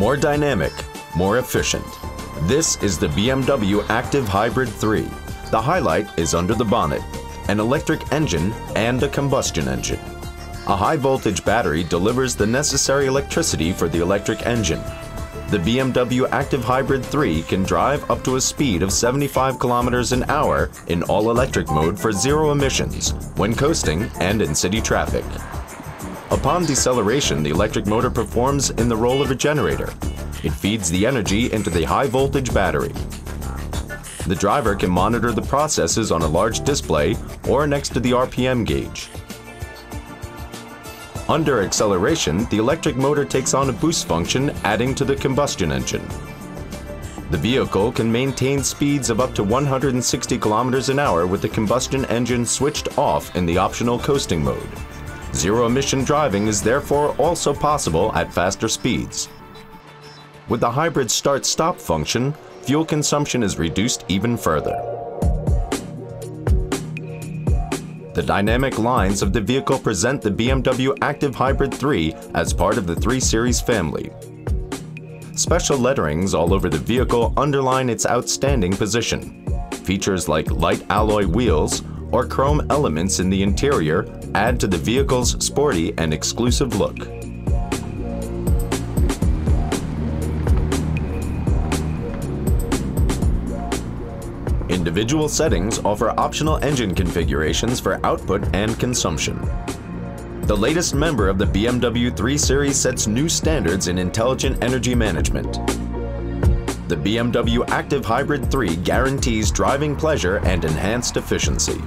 More dynamic, more efficient. This is the BMW Active Hybrid 3. The highlight is under the bonnet, an electric engine and a combustion engine. A high voltage battery delivers the necessary electricity for the electric engine. The BMW Active Hybrid 3 can drive up to a speed of 75 kilometers an hour in all electric mode for zero emissions when coasting and in city traffic. Upon deceleration, the electric motor performs in the role of a generator. It feeds the energy into the high voltage battery. The driver can monitor the processes on a large display or next to the RPM gauge. Under acceleration, the electric motor takes on a boost function adding to the combustion engine. The vehicle can maintain speeds of up to 160 kilometers an hour with the combustion engine switched off in the optional coasting mode. Zero emission driving is therefore also possible at faster speeds. With the hybrid start-stop function, fuel consumption is reduced even further. The dynamic lines of the vehicle present the BMW Active Hybrid 3 as part of the 3 Series family. Special letterings all over the vehicle underline its outstanding position. Features like light alloy wheels or chrome elements in the interior add to the vehicle's sporty and exclusive look. Individual settings offer optional engine configurations for output and consumption. The latest member of the BMW 3 Series sets new standards in intelligent energy management. The BMW Active Hybrid 3 guarantees driving pleasure and enhanced efficiency.